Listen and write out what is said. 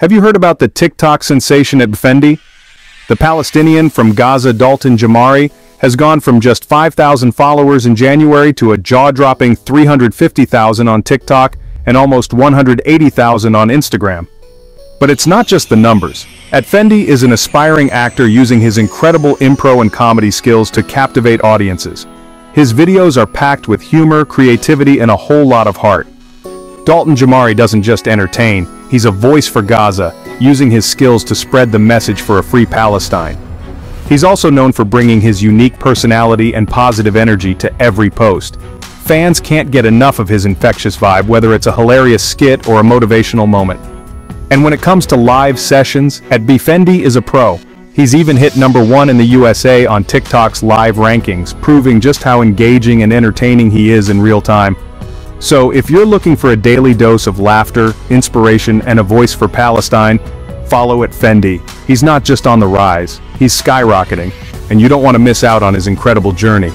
Have you heard about the TikTok sensation at Fendi? The Palestinian from Gaza Dalton Jamari has gone from just 5,000 followers in January to a jaw-dropping 350,000 on TikTok and almost 180,000 on Instagram. But it's not just the numbers. At Fendi is an aspiring actor using his incredible impro and comedy skills to captivate audiences. His videos are packed with humor, creativity, and a whole lot of heart. Dalton Jamari doesn't just entertain, he's a voice for Gaza, using his skills to spread the message for a free Palestine. He's also known for bringing his unique personality and positive energy to every post. Fans can't get enough of his infectious vibe whether it's a hilarious skit or a motivational moment. And when it comes to live sessions, at Fendi is a pro. He's even hit number one in the USA on TikTok's live rankings, proving just how engaging and entertaining he is in real time. So if you're looking for a daily dose of laughter, inspiration, and a voice for Palestine, follow at Fendi. He's not just on the rise, he's skyrocketing, and you don't want to miss out on his incredible journey.